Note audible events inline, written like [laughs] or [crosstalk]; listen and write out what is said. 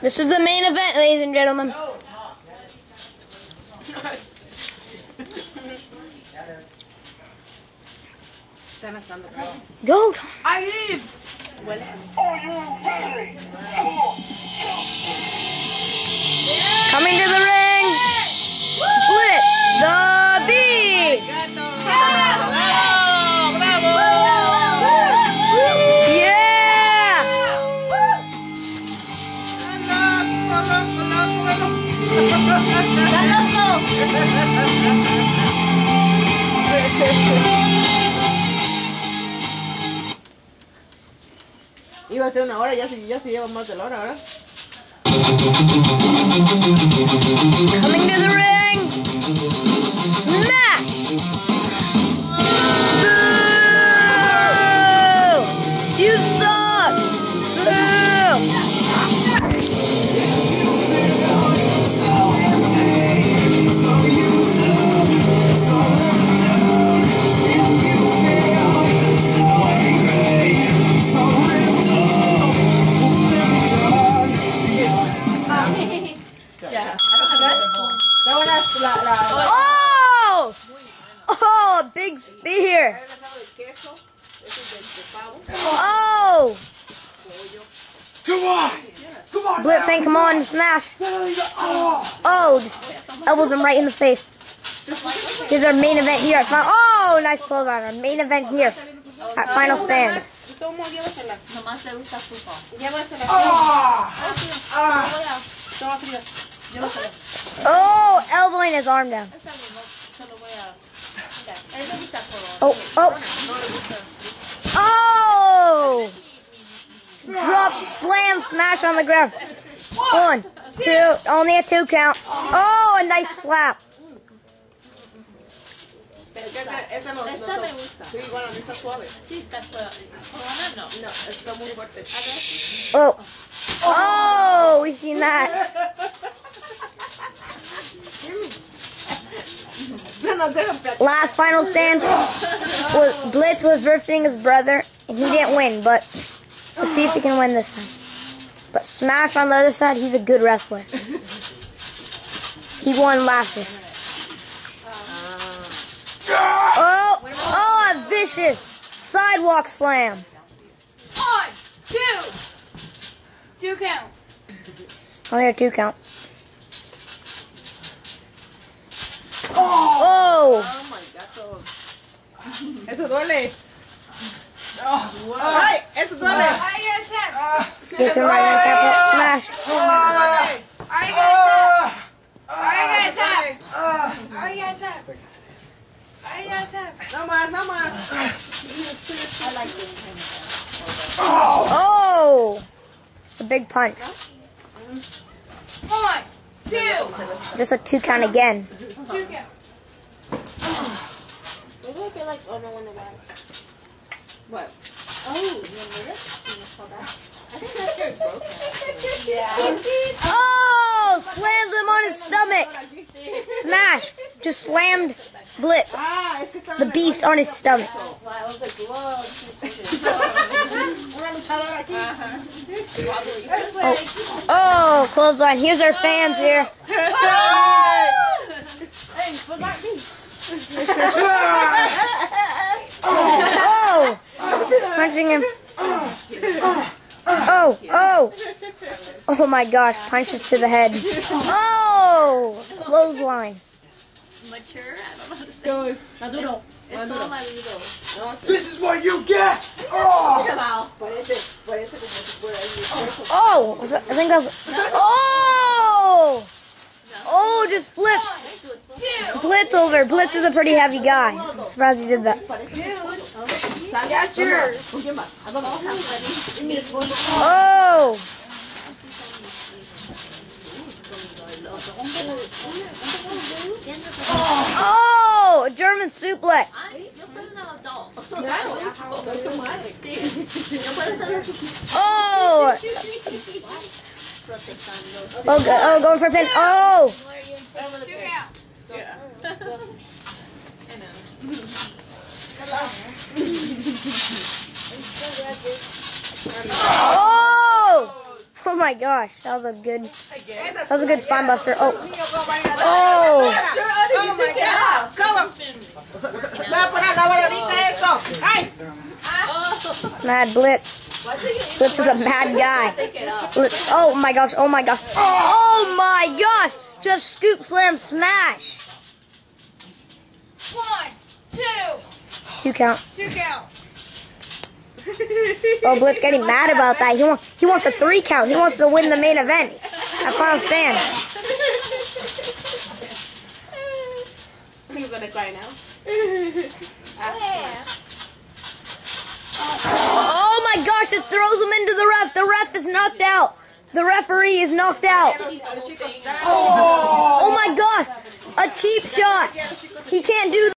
This is the main event, ladies and gentlemen. Están asando, creo. Go. ¡Ahí! Coming Iba a ser una hora, ya se, ya se lleva más de la hora ahora. Coming to the Oh. Come on! Come on! Blitz saying, come on, smash. Oh! Elbows him right in the face. Here's our main event here. Oh, nice on our main event here at Final Stand. Oh, elbowing his arm down. Oh, oh. Oh! Drop, slam, smash on the ground. One, two, only a two count. Oh, a nice slap. Esa, esa no, Esta me gusta. Sí, bueno, esa suave. Sí, está suave. No. No, está muy fuerte. Oh. Oh, we seen that. Last final stand was Blitz was versing his brother, and he didn't win, but we'll see if he can win this time. But Smash on the other side, he's a good wrestler. He won last year. Oh, oh, a vicious sidewalk slam. One, two, two count. Oh, Only a two count. Oh, Oh my God. Eso duele. Oh, ay, eso duele. I got a tap. gets him right on top of smash. I got a tap. I got a tap. I got a tap. I tap. No más, no más. I like this. Oh, a big punch. One, two, Just a two count again. two count. Maybe I feel like, oh no, no, no. What? Oh, you remember this? You just saw that. I think that shirt is broken. [laughs] Oh, slams him on his stomach. Smash. Just slammed Blitz, Ah, es que estaba the beast, on his stomach. [laughs] Well, I was like, whoa, this is una luchadora aquí. wobbly. Oh, clothesline. Here's our fans here. [laughs] Oh, punching him. Oh, oh. Oh my gosh, punches to the head. Oh, clothesline. Mature? I don't know how to say ¿Cómo es? Maduro. Es todo maduro. This is what you get! Oh! Parece, parece como si fuera ahí. Oh, was that- I think that was. Oh! Oh, just flips. Oh, Blitz over. Blitz is a pretty heavy guy. I'm surprised he did that. That's yours. ¿Con quién vas? ¿A dónde? Oh! Oh! A German suplex. Ay, yo soy un adulto. Claro, soy tu madre. Sí. No puedo ser la Oh! Oh, go- oh, going for a pin. Oh! [laughs] Oh! Oh my gosh, that was a good, that was a good spine buster. Oh, oh, Oh my God. Come mad Blitz. Blitz is a mad guy. Blitz, oh my gosh, oh my gosh, oh my gosh, just scoop slam smash. One, two, Two count. two count. Oh, Blitz getting mad about that. He wants, he wants a three count. He wants to win the main event. At final stand. He's gonna cry now. Yeah. Oh my gosh, it throws him into the ref. The ref is knocked out. The referee is knocked out. Oh, oh my gosh, a cheap shot. He can't do